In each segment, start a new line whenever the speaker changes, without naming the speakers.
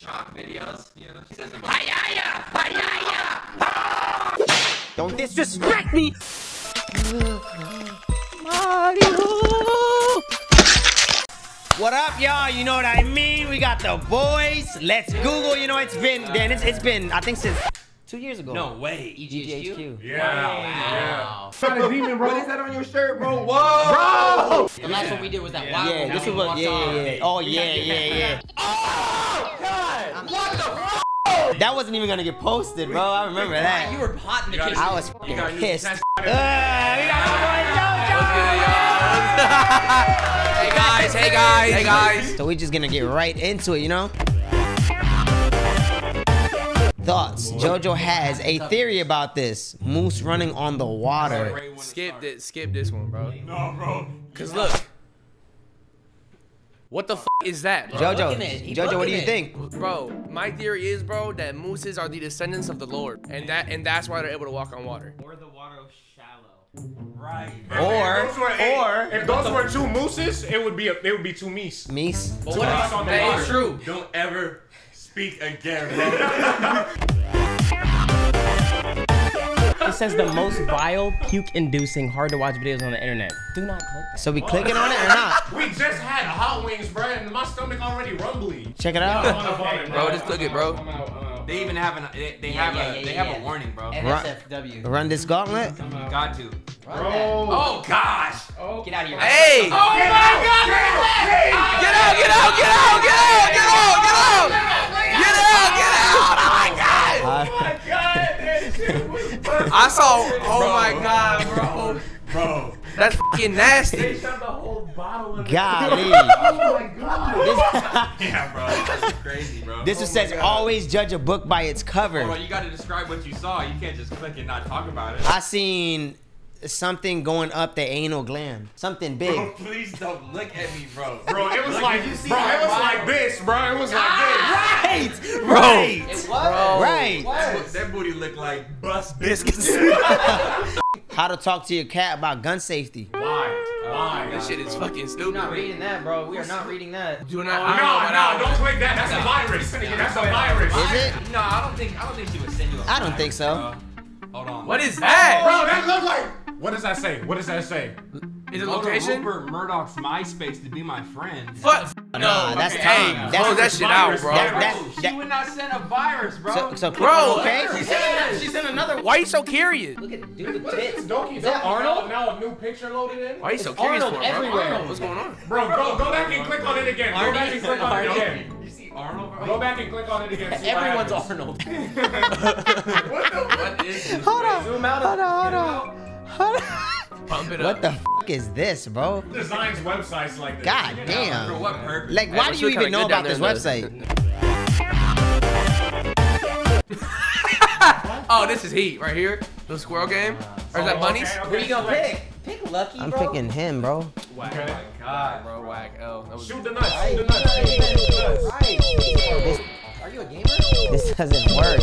shock videos. You know, she says them.
Don't disrespect me! Mario! What up, y'all? You know what I mean? We got the boys. Let's Google. You know, it's been, Dan, it's, it's been, I think since two years ago.
No way.
EGHQ. Yeah.
Wow.
Not a demon, bro.
What is that on your shirt, bro? Whoa. Bro.
The last one we did was that wild
Yeah, this
that
was what,
walked
yeah, yeah, yeah. Oh, yeah, yeah, yeah. That wasn't even gonna get posted, bro. I remember that.
You were hot in the kitchen.
I was fucking
gotta use
pissed. Uh, we got
Hey guys, hey guys, hey guys.
So we just gonna get right into it, you know? Thoughts. Jojo has a theory about this. Moose running on the water.
Skip this, skip this one, bro.
No, bro.
Cause look, what the f is that, bro?
Jojo,
looking at it. He
Jojo, what do you
it.
think?
Bro, my theory is, bro, that mooses are the descendants of the Lord, and that and that's why they're able to walk on water.
Or the water was shallow.
Right.
Or-
if those were, hey,
or-
if those were two mooses, it would be a, it would be two meese.
Meese?
But what if
on the
that
water.
is true?
Don't ever speak again, bro.
It says the most vile, puke-inducing, hard-to-watch videos on the internet. Do not click that.
So we clicking on it or not?
We just had hot wings, bro, and my stomach already rumbly.
Check it out.
Bro, just click it, bro.
Uh, they even have an they, they have
yeah,
a
yeah,
they
yeah,
have a warning, bro.
NSFW.
Run this gauntlet.
Got to.
Run that.
Oh gosh. Oh.
Get out of here.
Hey!
Oh my god!
Get out, get out, get out, get out, That's fucking nasty. They shoved the whole
bottle
in Golly. Oh my god.
This,
yeah, bro. That's crazy, bro.
This just oh says always judge a book by its cover.
Hold on, you gotta describe what you saw. You can't just click and not talk about it.
I seen something going up the anal gland. Something big.
Bro, please don't look at me, bro.
Bro, it was
Look,
like,
did you see
bro, it was
vibe?
like this, bro. It was like ah, this,
Right!
Bro.
Right!
It was.
Right!
That, bo- that booty looked like bus biscuits.
How to talk to your cat about gun safety.
this. Why? Why?
This shit is fucking
We're
stupid.
not reading that, bro. We are not reading that.
Do not,
No,
I don't know about
no,
that
don't click that. That's a virus. That's a virus.
Is it?
no, I don't think I don't think she would send you. a
I don't think so.
bro. Hold on.
What is that?
Bro, that look like. What does that say? What does that say?
Is it
Go to
location?
Rupert Murdoch's MySpace to be my friend.
Fuck. No,
Nah, that's
hey,
time.
close that
That's-
shit out, bro.
That-
Bro,
that-
she would not send a virus, bro.
So, so
Bro,
okay?
She sent, she sent another one.
Why you so curious?
Look at dude the
What is
tits.
this Donkey
Is that Arnold?
Now, now a new picture loaded in?
Why you so
It's
curious
Arnold
for, bro?
everywhere.
What's going on?
Bro, go, go back and click on it again. Go back and click on it again.
you see Arnold, bro?
Go back and click on it again. see what
Everyone's
happens.
Arnold.
What is this?
Hold on.
Zoom out.
Hold on, hold on. Hold on.
Pump it up.
What the f is this, bro?
Designs websites like this.
God
For
damn.
what purpose?
Like, why
it
do you even know about this
down there in
website?
Oh, this is heat right here. The squirrel game. Or is that
Oh,
bunnies?
okay, okay.
Who you gonna pick? Pick Lucky,
I'm
bro.
picking him, bro.
Okay.
Oh God, bro, whack. Oh, that was
Shoot the nuts. Shoot the nuts. Shoot the nuts.
Are you a gamer?
This doesn't work.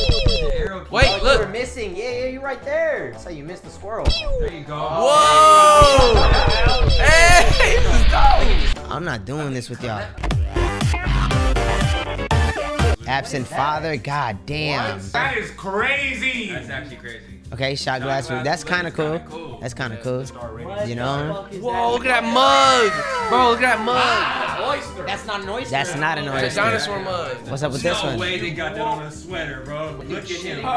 Arrow key.
Wait,
Oh, you were
look.
missing. Yeah, yeah, you're right there. That's how you missed the squirrel.
There you go.
Oh, Whoa! Hey, this is dope.
I'm not doing this with y'all. Absent father, god damn.
That is crazy.
That's actually crazy.
Okay, shot glass.
glass
That's kind of cool.
kinda cool.
That's kind of cool. You know?
Whoa, look at that mug. Bro, look at that mug. Ah!
Oyster.
That's not an oyster.
That's not an
It's a
oyster.
dinosaur mug.
What's up with this one?
no way they got that on a sweater, bro. Look at him, bro.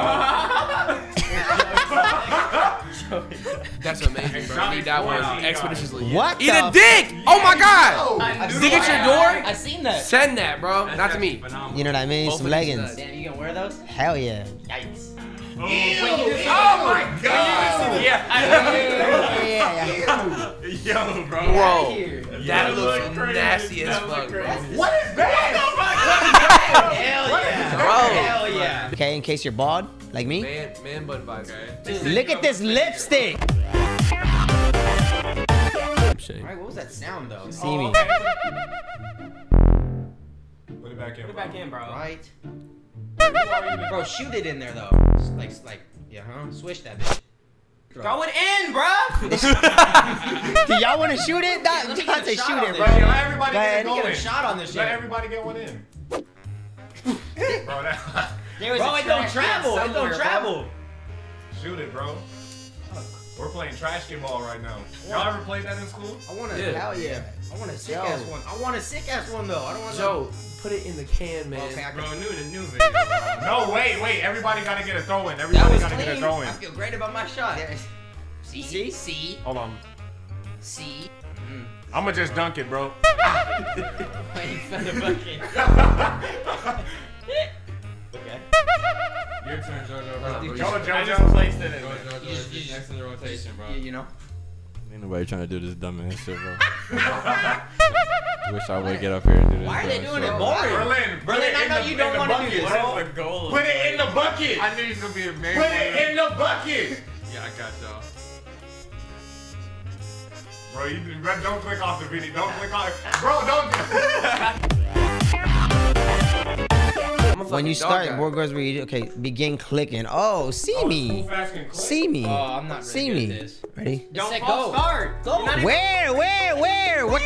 That's amazing, bro. Need that one expeditiously.
What
Eat
the
a dick! Oh my god! Dick at your door?
I seen that.
Send that, bro.
That's
Not to me.
phenomenal.
You know what I mean?
Both
Some leggings.
Damn, you gonna wear those?
Hell yeah.
Yikes.
Oh my god.
Yeah.
Yeah, yeah.
Yo, bro.
Bro, that
look
looks
crazy.
nasty as
That look
fuck, bro.
What is that?
Hell yeah.
Bro.
Hell yeah.
Okay, in case you're bald, like me.
Man, man, bud vibes.
Look at this lipstick.
Alright, what was that sound though?
See me. Oh.
Put it back in.
Put it back in, bro. Right.
bro.
Bro, shoot it in there though. Just Like, like, yeah, huh? Swish that bitch. Throw it in, bro.
Do y'all want to shoot it? Not,
Let me
not
get a shot
shoot
on
it, bro.
Yeah, let everybody get
ahead.
Get a shot on this shit.
Let everybody get one in. bro. That,
There was
Bro, it don't travel. It don't travel.
shoot it, bro. We're playing trash can ball right now. Y'all ever played that in school?
I want a
Yeah.
hell yeah. I want a sick
Yo.
ass one. I want a sick ass one though. I don't want
Joe, put it in the can, man.
Okay, I can-
Bro, new the new video.
No, wait, wait. Everybody gotta get a throw in. Everybody gotta get a throw in.
I feel great about my shot.
There's-
See,
See?
see,
Hold on.
see. Hmm.
I'ma just dunk it, bro.
Playing feather bucket.
Okay.
Your turn, JoJo. Bro.
do
You
Joe,
just-
Joe,
I
Joe.
just placed it in.
You
JoJo,
just- you
just
just-
next in the rotation, bro.
You, you know.
Ain't nobody trying to do this dumb ass shit, bro. Wish I would get up here and do this.
Why are they doing it boring?
Berlin, put
Berlin, I know
the-
you don't wanna do
bucket,
this.
bro.
What is the goal?
Put it in the bucket.
I knew he was gonna be a very.
Put it in the bucket.
Yeah, I got y'all.
Bro, you don't click off the video. Don't click off. Bro, don't.
I'm a
When you start
guy.
board goes read, okay, begin clicking. Oh, see oh, me.
Fast and quick.
See me.
Oh, I'm not really
See me.
this.
Ready?
Don't
Set, go.
start. Go.
Where, where, where? What?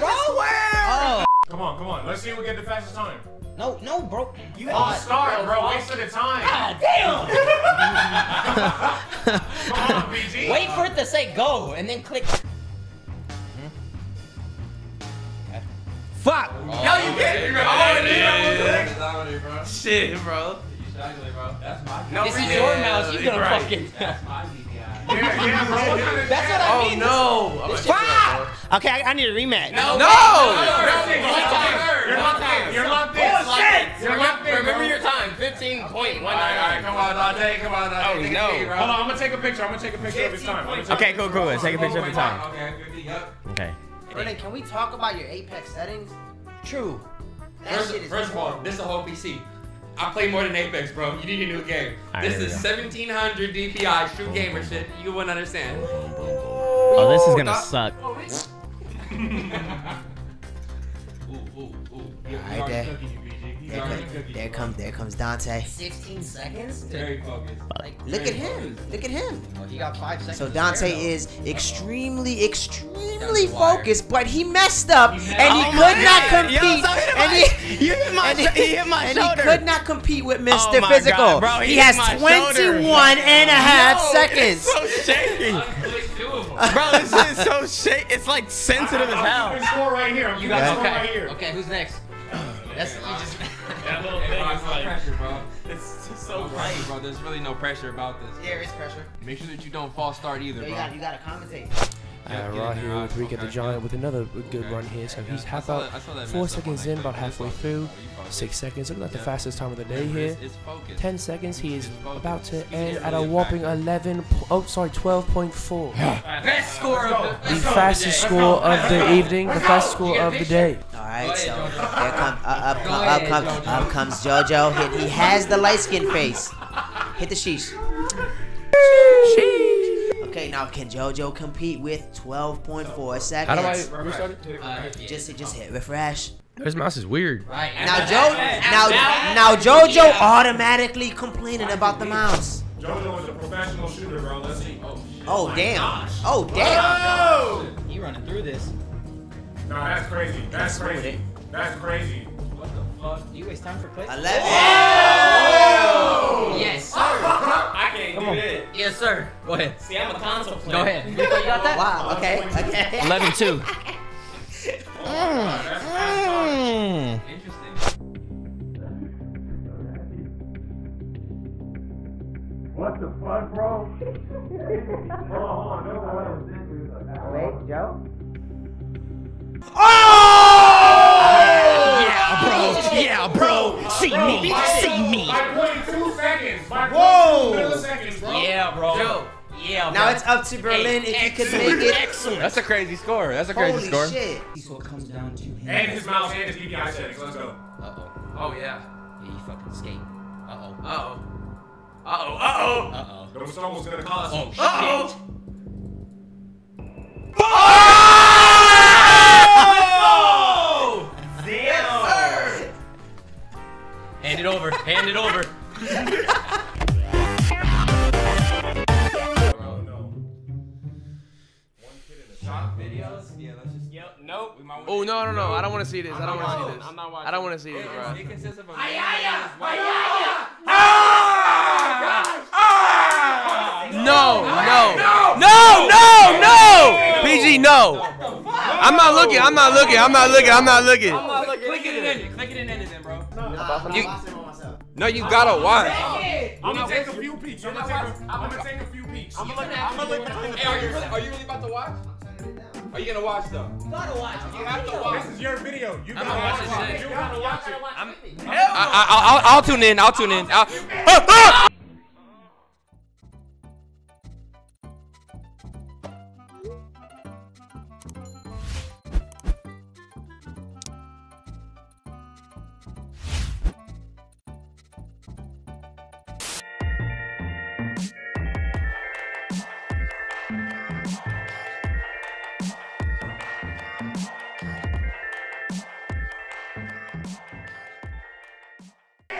Go where?
Oh,
Come on, come on. Let's see who get the fastest time.
No, no, bro. You
Oh, start, bro. Waste of the time.
God damn.
Come on, BG.
Wait for it to say go and then click.
Fuck.
No, you can't. Oh, yeah, bro.
Shit, bro.
You bro. That's my.
No,
This is
yeah,
your mouse. You gonna
right.
fucking.
That's my DPI.
Yeah, yeah, bro. What kind of
That's what I
Oh no. I'm like,
Fuck. Okay, I, I need a rematch.
No.
No!
You're locked in. You're locked in. You're locked oh, in.
Remember your time. 15 point one
All right, all right, come on, Dontai, come on, Dontai.
Oh, no.
bro.
Hold on, I'm gonna take a picture. I'm gonna take a picture of his time. I'm gonna take a
Okay, cool, cool. Let's take a picture of the time.
Okay,
Okay.
Brennan, can we talk about your Apex settings?
True.
That
First,
shit is
first of all, this is a whole PC. I play more than Apex, bro. You need a new game.
Alright,
this is 1700 DPI, true gamer shit. You wouldn't understand.
Oh, this is gonna suck.
Ooh, ooh, ooh. He-
Alright, eh.
he's already
there-
cooking you, BG. He's
There, co- there comes there comes Dontai.
16 seconds?
Very focused.
Like,
Look at him. Look at him.
Oh, he got five seconds.
So Dontai
spare, though.
is extremely, extremely
Down the wire.
focused, but he messed up and he
Oh
could not
God.
compete.
Yo, so hit my-
and he,
you hit my
and
sh- he hit my
and
shoulder.
he could not compete with Mr.
Oh
Physical.
God, bro, he hit
has
my shoulder.
21 and a half
Yo,
seconds.
It's so shaky.
Unclick two of them.
Bro, this is so shaky. It's like sensitive as
I'm
hell.
keeping score right here.
You
keeping
got
score right here.
Okay, who's next? That's you just.
That little thing is like pressure, bro.
It's just
No
so
pressure, bro. There's really no pressure about this.
Yeah, there is pressure.
Make sure that you don't false start either,
Yo,
bro.
you got you got to commentate.
Yeah,
Uh,
get
Raw
in there,
here with
Rob.
Rico the
Okay.
Giant with another good
Okay.
run here. So
Yeah,
he's
I
half
saw
out,
that- I saw that
four seconds in, about halfway
It's
through.
focused. You focused.
Six seconds. Look like the fastest time of the day
Remember,
here.
It's, it's.
Ten seconds. He is about to
You
end at a whopping
back.
11. po- Oh, sorry, 12.4.
Best score of
The fastest score of the evening. The fastest score of the day.
All right, so
ahead,
there come uh, up,
Go
come, up, come,
Jojo.
up comes JoJo. He, he has the light skin face. Hit the sheesh. Okay, now can JoJo compete with 12.4 seconds?
How do I restart it?
Uh,
Just just hit refresh.
This mouse is weird.
Right.
Now Joe, now now JoJo automatically complaining about the mouse.
JoJo is a professional shooter, bro. Let's see. Oh, shit.
Oh damn. Oh damn.
He running through this.
No, that's crazy. That's
Smooth
crazy.
it.
That's crazy.
You waste time for clicks?
Eleven.
Yes, sir.
I can't do it.
Yes, sir. Go ahead.
See, I'm a console player.
Go ahead. You got that?
Wow. Okay. Okay.
11 2.
That's fast.
Interesting.
What the fuck, bro? hold on, hold on.
Yeah, bro. Yeah, bro. See me. See me.
By 0.2 seconds. By 0.2
Whoa.
milliseconds, bro.
Yeah, bro.
Joe.
Yeah, bro.
Now it's up to Berlin if he could make it.
Excellent.
That's a crazy score. That's a crazy
Holy
score.
shit.
So it comes down to him.
And his mouse and his DPI settings. Let's go.
Uh-oh.
Oh yeah.
Yeah, he fucking skate. Uh-oh.
Uh oh. Uh oh. Uh oh.
Uh-oh.
Those almost gonna cost.
Oh, shit.
Uh
Hand Ayaya! Ayaya!
Ah! No,
no, no, no, no!
PG,
no.
I'm not
looking. I'm not looking. I'm not looking. I'm not looking. I'm not looking.
Click it and end it. Click it and end it, then, bro.
Nah, you, no, you gotta watch.
I'm gonna take a few peeks. I'm gonna take a few peeks. I'm gonna look. I'm gonna look.
Hey, are you really, are you really about to watch? Are you gonna watch though?
Gotta watch.
You have to watch.
This is your video. You gotta
watch
watch it. You gotta watch it.
I'm.
I, I, I'll, I'll tune in. I'll tune in. I'll,